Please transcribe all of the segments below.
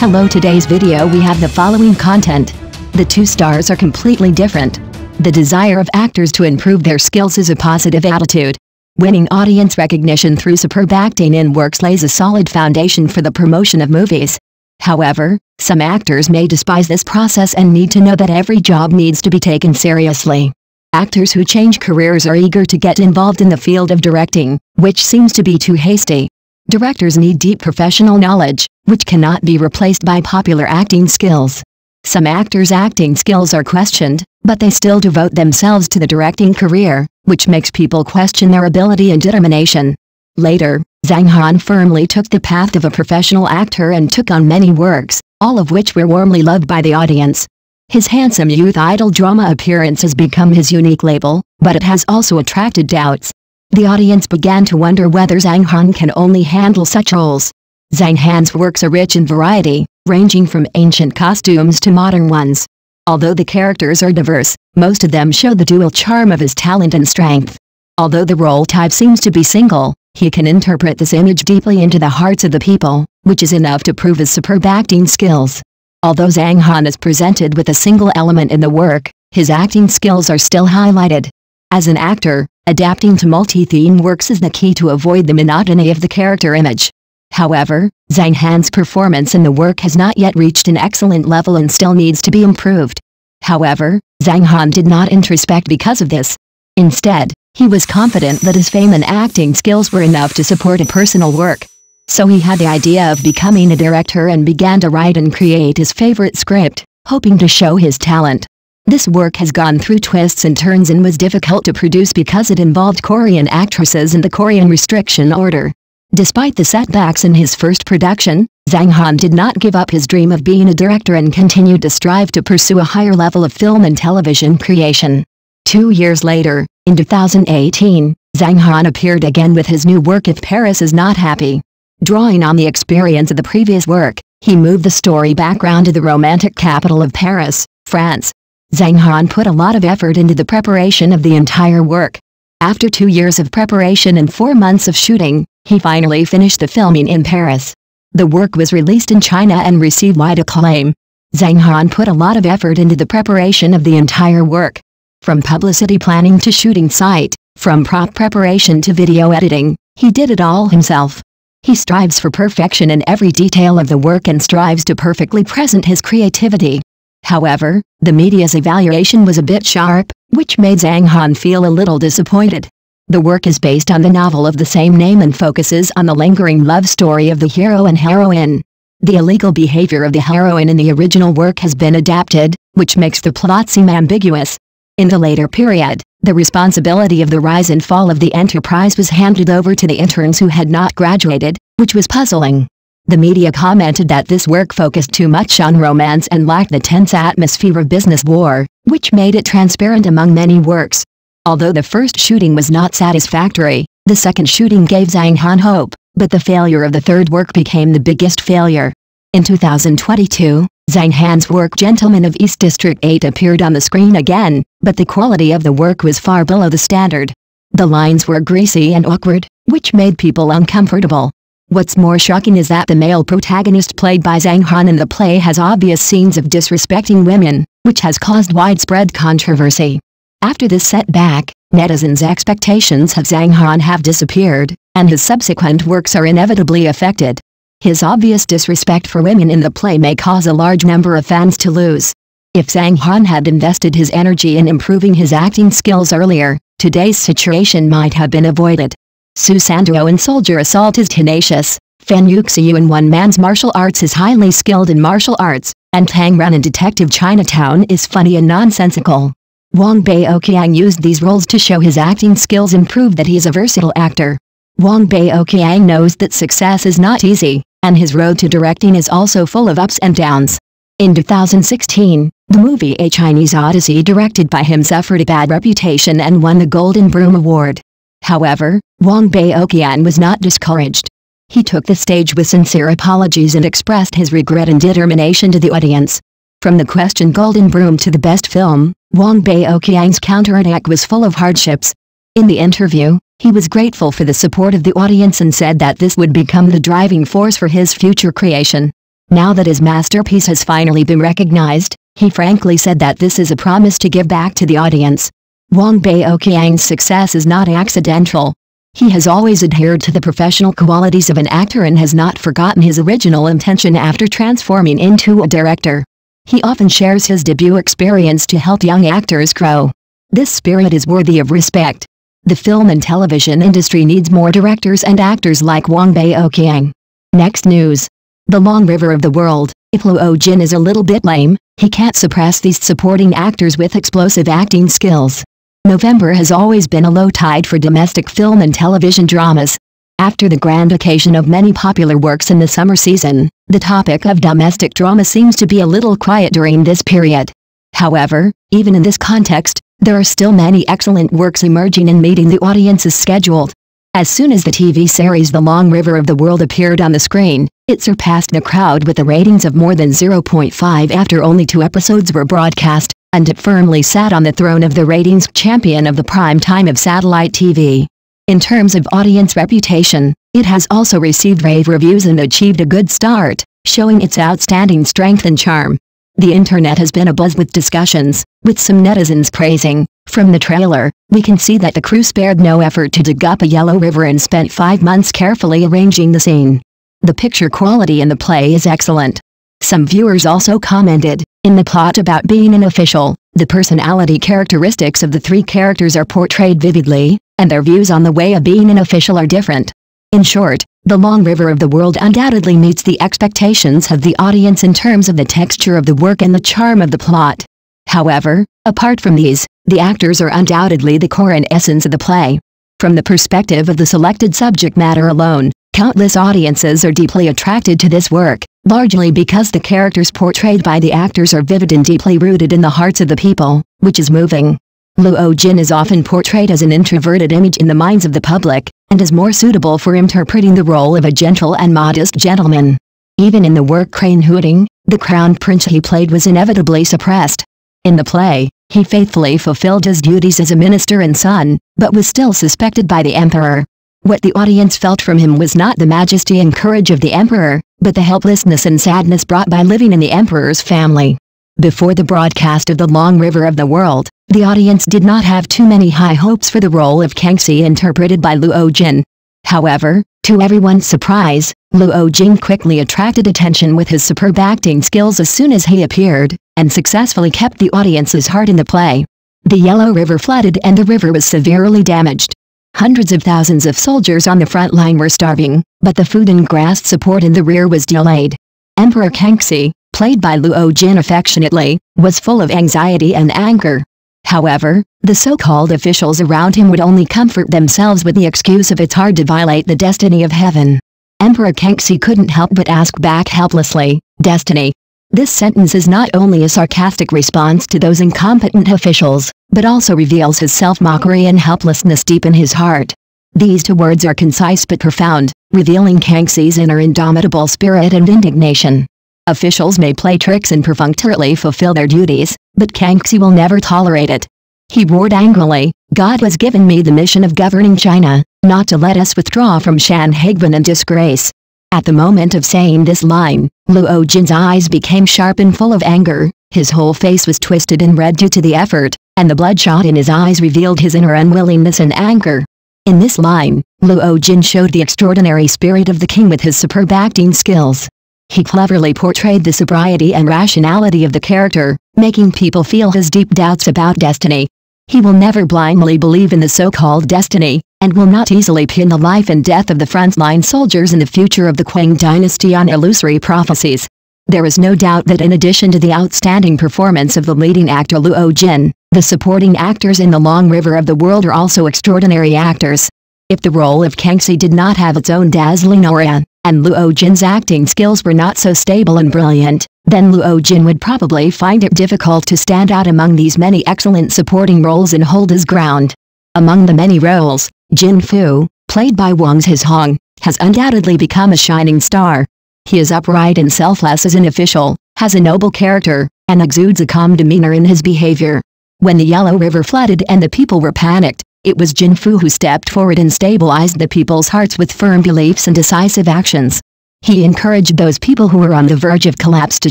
Hello today's video we have the following content. The two stars are completely different. The desire of actors to improve their skills is a positive attitude. Winning audience recognition through superb acting in works lays a solid foundation for the promotion of movies. However, some actors may despise this process and need to know that every job needs to be taken seriously. Actors who change careers are eager to get involved in the field of directing, which seems to be too hasty. Directors need deep professional knowledge, which cannot be replaced by popular acting skills. Some actors' acting skills are questioned, but they still devote themselves to the directing career, which makes people question their ability and determination. Later, Zhang Han firmly took the path of a professional actor and took on many works, all of which were warmly loved by the audience. His handsome youth idol drama appearance has become his unique label, but it has also attracted doubts. The audience began to wonder whether Zhang Han can only handle such roles. Zhang Han's works are rich in variety, ranging from ancient costumes to modern ones. Although the characters are diverse, most of them show the dual charm of his talent and strength. Although the role type seems to be single, he can interpret this image deeply into the hearts of the people, which is enough to prove his superb acting skills. Although Zhang Han is presented with a single element in the work, his acting skills are still highlighted. As an actor, adapting to multi-theme works is the key to avoid the monotony of the character image. However, Zhang Han's performance in the work has not yet reached an excellent level and still needs to be improved. However, Zhang Han did not introspect because of this. Instead, he was confident that his fame and acting skills were enough to support a personal work. So he had the idea of becoming a director and began to write and create his favorite script, hoping to show his talent. This work has gone through twists and turns and was difficult to produce because it involved Korean actresses and the Korean restriction order. Despite the setbacks in his first production, Zhang Han did not give up his dream of being a director and continued to strive to pursue a higher level of film and television creation. Two years later, in 2018, Zhang Han appeared again with his new work If Paris is Not Happy. Drawing on the experience of the previous work, he moved the story background to the romantic capital of Paris, France. Zhang Han put a lot of effort into the preparation of the entire work. After two years of preparation and four months of shooting, he finally finished the filming in Paris. The work was released in China and received wide acclaim. Zhang Han put a lot of effort into the preparation of the entire work. From publicity planning to shooting site, from prop preparation to video editing, he did it all himself. He strives for perfection in every detail of the work and strives to perfectly present his creativity. However, the media's evaluation was a bit sharp, which made Zhang Han feel a little disappointed. The work is based on the novel of the same name and focuses on the lingering love story of the hero and heroine. The illegal behavior of the heroine in the original work has been adapted, which makes the plot seem ambiguous. In the later period, the responsibility of the rise and fall of the enterprise was handed over to the interns who had not graduated, which was puzzling. The media commented that this work focused too much on romance and lacked the tense atmosphere of business war, which made it transparent among many works. Although the first shooting was not satisfactory, the second shooting gave Zhang Han hope, but the failure of the third work became the biggest failure. In 2022, Zhang Han's work Gentlemen of East District 8 appeared on the screen again, but the quality of the work was far below the standard. The lines were greasy and awkward, which made people uncomfortable. What's more shocking is that the male protagonist played by Zhang Han in the play has obvious scenes of disrespecting women, which has caused widespread controversy. After this setback, netizens' expectations of Zhang Han have disappeared, and his subsequent works are inevitably affected. His obvious disrespect for women in the play may cause a large number of fans to lose. If Zhang Han had invested his energy in improving his acting skills earlier, today's situation might have been avoided. Xu Sanduo in Soldier Assault is tenacious, Fan Yuxiu in One Man's Martial Arts is highly skilled in martial arts, and Tang Ren in Detective Chinatown is funny and nonsensical. Wang Baoqiang used these roles to show his acting skills and prove that he is a versatile actor. Wang Baoqiang knows that success is not easy, and his road to directing is also full of ups and downs. In 2016, the movie A Chinese Odyssey directed by him suffered a bad reputation and won the Golden Broom Award. However, Wang Baoqiang was not discouraged. He took the stage with sincere apologies and expressed his regret and determination to the audience. From the question Golden Broom to the best film, Wang Baoqiang's counterattack was full of hardships. In the interview, he was grateful for the support of the audience and said that this would become the driving force for his future creation. Now that his masterpiece has finally been recognized, he frankly said that this is a promise to give back to the audience. Wang Baoqiang's success is not accidental. He has always adhered to the professional qualities of an actor and has not forgotten his original intention after transforming into a director. He often shares his debut experience to help young actors grow. This spirit is worthy of respect. The film and television industry needs more directors and actors like Wang Baoqiang. Next news. The Long River of the World. If Luo Jin is a little bit lame, he can't suppress these supporting actors with explosive acting skills. November has always been a low tide for domestic film and television dramas. After the grand occasion of many popular works in the summer season, the topic of domestic drama seems to be a little quiet during this period. However, even in this context, there are still many excellent works emerging and meeting the audience's scheduled. As soon as the TV series The Long River of the World appeared on the screen, it surpassed the crowd with the ratings of more than 0.5 after only two episodes were broadcast, and it firmly sat on the throne of the ratings champion of the prime time of satellite TV. In terms of audience reputation, it has also received rave reviews and achieved a good start, showing its outstanding strength and charm. The internet has been abuzz with discussions, with some netizens praising. From the trailer, we can see that the crew spared no effort to dig up a yellow river and spent five months carefully arranging the scene. The picture quality in the play is excellent. Some viewers also commented, in the plot about being an official, the personality characteristics of the three characters are portrayed vividly, and their views on the way of being an official are different. In short, The Long River of the World undoubtedly meets the expectations of the audience in terms of the texture of the work and the charm of the plot. However, apart from these, the actors are undoubtedly the core and essence of the play. From the perspective of the selected subject matter alone, countless audiences are deeply attracted to this work, largely because the characters portrayed by the actors are vivid and deeply rooted in the hearts of the people, which is moving. Luo Jin is often portrayed as an introverted image in the minds of the public, and is more suitable for interpreting the role of a gentle and modest gentleman. Even in the work Crane Hooting, the crown prince he played was inevitably suppressed. In the play, he faithfully fulfilled his duties as a minister and son, but was still suspected by the emperor. What the audience felt from him was not the majesty and courage of the emperor, but the helplessness and sadness brought by living in the emperor's family. Before the broadcast of The Long River of the World, the audience did not have too many high hopes for the role of Kangxi interpreted by Luo Jin. However, to everyone's surprise, Luo Jin quickly attracted attention with his superb acting skills as soon as he appeared, and successfully kept the audience's heart in the play. The Yellow River flooded and the river was severely damaged. Hundreds of thousands of soldiers on the front line were starving, but the food and grass support in the rear was delayed. Emperor Kangxi, played by Luo Jin affectionately, was full of anxiety and anger. However, the so-called officials around him would only comfort themselves with the excuse of it's hard to violate the destiny of heaven. Emperor Kangxi couldn't help but ask back helplessly, destiny. This sentence is not only a sarcastic response to those incompetent officials, but also reveals his self-mockery and helplessness deep in his heart. These two words are concise but profound, revealing Kangxi's inner indomitable spirit and indignation. Officials may play tricks and perfunctorily fulfill their duties, but Kangxi will never tolerate it. He roared angrily, God has given me the mission of governing China, not to let us withdraw from Shan Haiguan in disgrace. At the moment of saying this line, Luo Jin's eyes became sharp and full of anger, his whole face was twisted and red due to the effort, and the bloodshot in his eyes revealed his inner unwillingness and anger. In this line, Luo Jin showed the extraordinary spirit of the king with his superb acting skills. He cleverly portrayed the sobriety and rationality of the character, making people feel his deep doubts about destiny. He will never blindly believe in the so-called destiny, and will not easily pin the life and death of the frontline soldiers in the future of the Qing dynasty on illusory prophecies. There is no doubt that in addition to the outstanding performance of the leading actor Luo Jin, the supporting actors in The Long River of the World are also extraordinary actors. If the role of Kangxi did not have its own dazzling aura, and Luo Jin's acting skills were not so stable and brilliant, then Luo Jin would probably find it difficult to stand out among these many excellent supporting roles and hold his ground. Among the many roles, Jin Fu, played by Wang Zhihong, has undoubtedly become a shining star. He is upright and selfless as an official, has a noble character, and exudes a calm demeanor in his behavior. When the Yellow River flooded and the people were panicked, it was Jin Fu who stepped forward and stabilized the people's hearts with firm beliefs and decisive actions. He encouraged those people who were on the verge of collapse to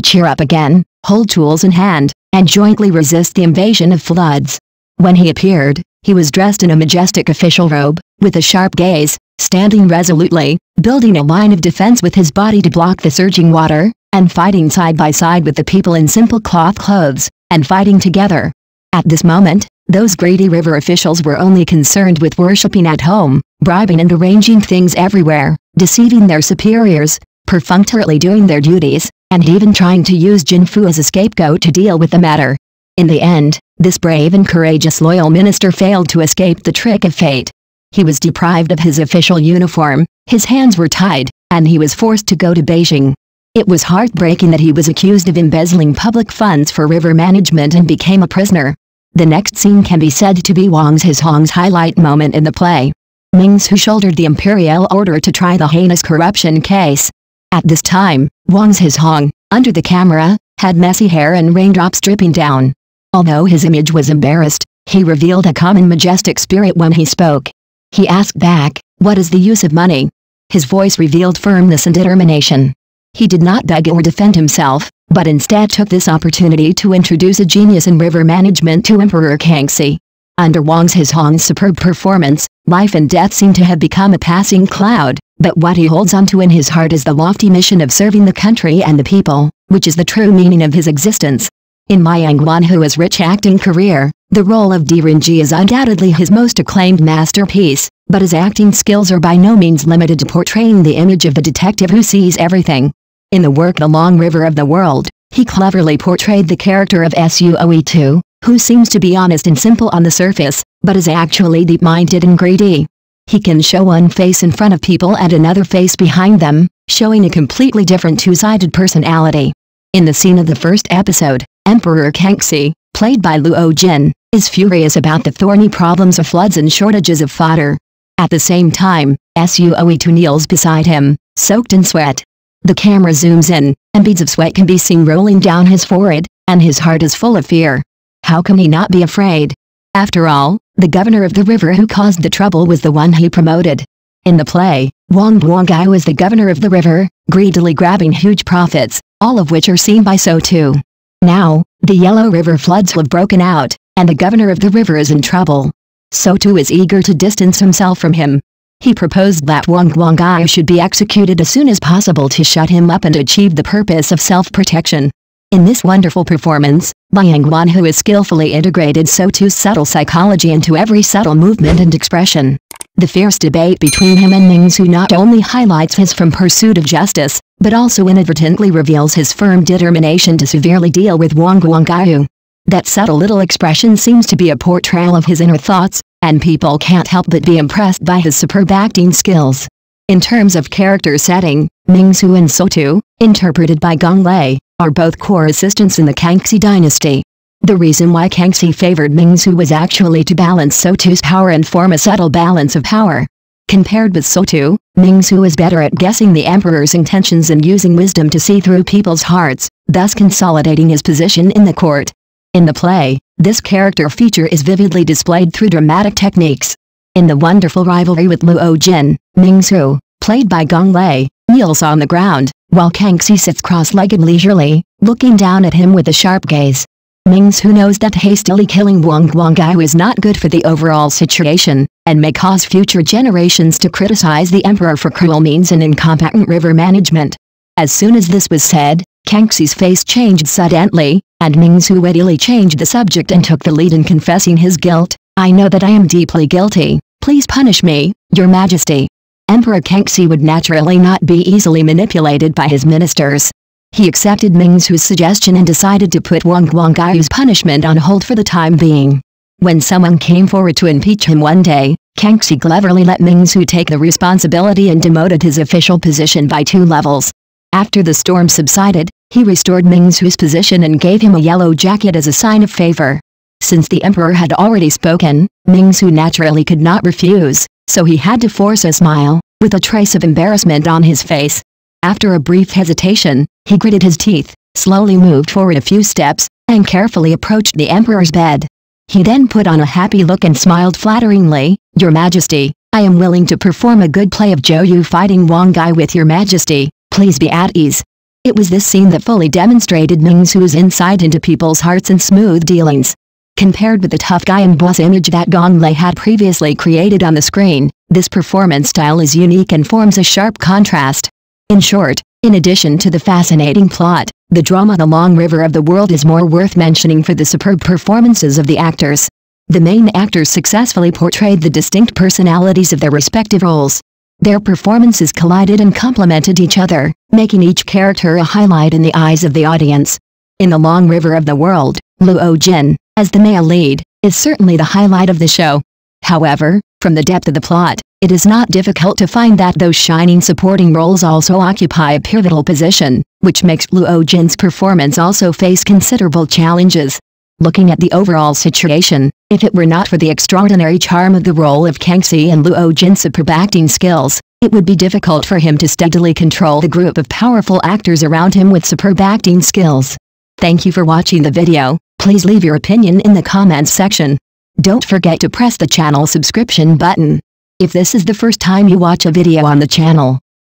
cheer up again, hold tools in hand, and jointly resist the invasion of floods. When he appeared, he was dressed in a majestic official robe, with a sharp gaze, standing resolutely, building a line of defense with his body to block the surging water, and fighting side by side with the people in simple cloth clothes, and fighting together. At this moment, those greedy river officials were only concerned with worshipping at home, bribing and arranging things everywhere, deceiving their superiors, perfunctorily doing their duties, and even trying to use Jinfu as a scapegoat to deal with the matter. In the end, this brave and courageous loyal minister failed to escape the trick of fate. He was deprived of his official uniform, his hands were tied, and he was forced to go to Beijing. It was heartbreaking that he was accused of embezzling public funds for river management and became a prisoner. The next scene can be said to be Wang Zhihong's highlight moment in the play. Mingsu shouldered the imperial order to try the heinous corruption case. At this time, Wang Zhihong, under the camera, had messy hair and raindrops dripping down. Although his image was embarrassed, he revealed a and majestic spirit when he spoke. He asked back, what is the use of money? His voice revealed firmness and determination. He did not beg or defend himself, but instead took this opportunity to introduce a genius in river management to Emperor Kangxi. Under Wang Zhihong's superb performance, life and death seem to have become a passing cloud, but what he holds onto in his heart is the lofty mission of serving the country and the people, which is the true meaning of his existence. In Ma Yangguanhu's rich acting career, the role of Di Renjie is undoubtedly his most acclaimed masterpiece, but his acting skills are by no means limited to portraying the image of the detective who sees everything. In the work The Long River of the World, he cleverly portrayed the character of Suoe who seems to be honest and simple on the surface, but is actually deep-minded and greedy. He can show one face in front of people and another face behind them, showing a completely different two-sided personality. In the scene of the first episode, Emperor Kangxi, played by Luo Jin, is furious about the thorny problems of floods and shortages of fodder. At the same time, Suoe kneels beside him, soaked in sweat. The camera zooms in, and beads of sweat can be seen rolling down his forehead, and his heart is full of fear. How can he not be afraid? After all, the governor of the river who caused the trouble was the one he promoted. In the play, Wang Guanggai was the governor of the river, greedily grabbing huge profits, all of which are seen by So. Now, the Yellow River floods have broken out, and the governor of the river is in trouble. Sotu is eager to distance himself from him. He proposed that Wang Guanggai should be executed as soon as possible to shut him up and achieve the purpose of self-protection. In this wonderful performance, Liang Guanhua has skillfully integrated Sotu's subtle psychology into every subtle movement and expression. The fierce debate between him and Ming Su not only highlights his firm pursuit of justice, but also inadvertently reveals his firm determination to severely deal with Wang Guanggai. That subtle little expression seems to be a portrayal of his inner thoughts, and people can't help but be impressed by his superb acting skills. In terms of character setting, Ming Su and Sotu, interpreted by Gong Lei, are both core assistants in the Kangxi dynasty. The reason why Kangxi favored Mingsu was actually to balance Sotu's power and form a subtle balance of power. Compared with Sotu, Mingsu is better at guessing the emperor's intentions and using wisdom to see through people's hearts, thus consolidating his position in the court. In the play, this character feature is vividly displayed through dramatic techniques. In the wonderful rivalry with Luo Jin, Mingsu, played by Gong Lei, kneels on the ground, while Kangxi sits cross-legged leisurely, looking down at him with a sharp gaze. Mingsu knows that hastily killing Wang Guanggai is not good for the overall situation, and may cause future generations to criticize the emperor for cruel means and incompetent river management. As soon as this was said, Kangxi's face changed suddenly, and Mingsu readily changed the subject and took the lead in confessing his guilt. I know that I am deeply guilty. Please punish me, your majesty. Emperor Kangxi would naturally not be easily manipulated by his ministers. He accepted Mingsu's suggestion and decided to put Wang Guanggai's punishment on hold for the time being. When someone came forward to impeach him one day, Kangxi cleverly let Mingsu take the responsibility and demoted his official position by two levels. After the storm subsided, he restored Mingsu's position and gave him a yellow jacket as a sign of favor. Since the emperor had already spoken, Mingsu naturally could not refuse, so he had to force a smile, with a trace of embarrassment on his face. After a brief hesitation, he gritted his teeth, slowly moved forward a few steps, and carefully approached the emperor's bed. He then put on a happy look and smiled flatteringly, Your Majesty, I am willing to perform a good play of Zhou Yu fighting Huang Gai with Your Majesty. Please be at ease. It was this scene that fully demonstrated Ming Su's insight into people's hearts and smooth dealings. Compared with the tough guy and boss image that Gong Lei had previously created on the screen, this performance style is unique and forms a sharp contrast. In short, in addition to the fascinating plot, the drama The Long River of the World is more worth mentioning for the superb performances of the actors. The main actors successfully portrayed the distinct personalities of their respective roles. Their performances collided and complemented each other, making each character a highlight in the eyes of the audience. In The Long River of the World, Luo Jin, as the male lead, is certainly the highlight of the show. However, from the depth of the plot, it is not difficult to find that those shining supporting roles also occupy a pivotal position, which makes Luo Jin's performance also face considerable challenges. Looking at the overall situation, if it were not for the extraordinary charm of the role of Kangxi and Luo Jin's superb acting skills, it would be difficult for him to steadily control the group of powerful actors around him with superb acting skills. Thank you for watching the video, please leave your opinion in the comments section. Don't forget to press the channel subscription button. If this is the first time you watch a video on the channel,